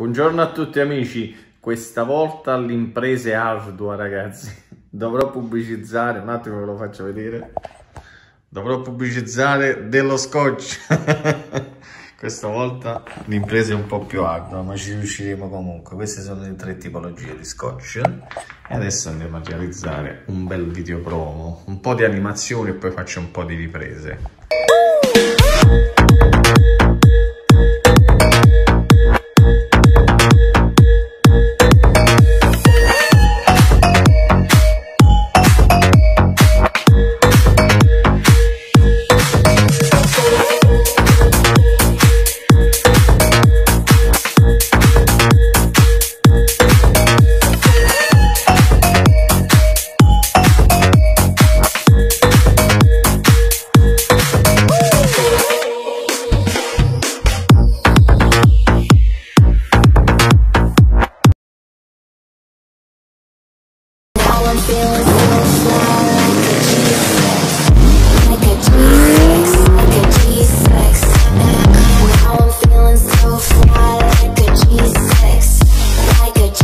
Buongiorno a tutti amici, questa volta l'impresa è ardua ragazzi, dovrò pubblicizzare, un attimo ve lo faccio vedere, dovrò pubblicizzare dello scotch, questa volta l'impresa è un po' più ardua ma ci riusciremo comunque, queste sono le tre tipologie di scotch. E adesso andiamo a realizzare un bel video promo, un po' di animazione e poi faccio un po' di riprese.